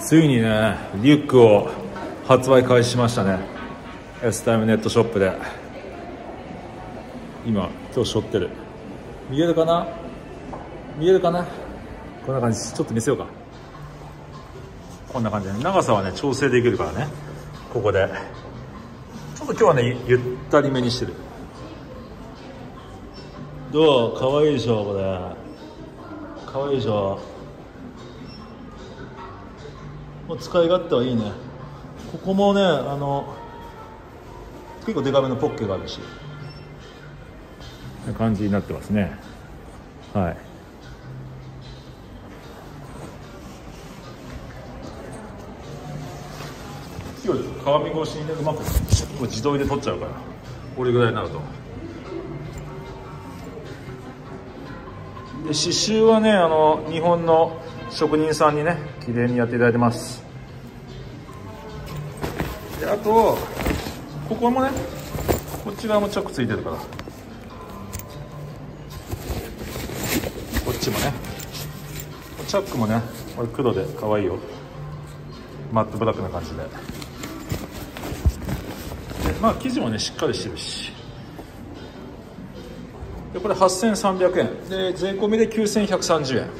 ついにねリュックを発売開始しましたね。S タイムネットショップで。今今日背負ってる。見えるかな？見えるかな？こんな感じ。ちょっと見せようか。こんな感じで長さはね調整できるからね。ここで。ちょっと今日はねゆったりめにしてる。どう？かわいいでしょこれ。かわいいでしょ。もう使い勝手はいいね。ここもねあの結構デカめのポッケがあるし。な感じになってますね。はい。鏡越しにねうまく自動で取っちゃうからこれぐらいになるとで刺繍はねあの日本の職人さんにね綺麗にやっていただいてます。であとここもねこっち側もチョックついてるから。こっちもね。チャックもねこれ黒で可愛いよ。マットブラックな感じで。でまあ生地もねしっかりしてるし。でこれ8300円。で税込みで9130円。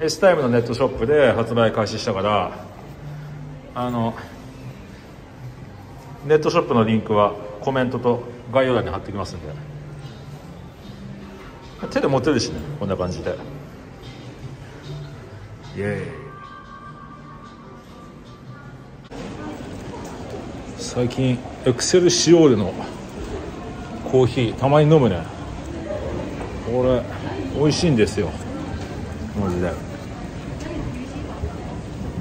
S タイムのネットショップで発売開始したからあのネットショップのリンクはコメントと概要欄に貼っておきますんで。手で持てるしねこんな感じで。イエーイ。最近エクセルシオールのコーヒーたまに飲むね。これ美味しいんですよ。マジで。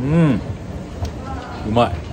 うん。うまい。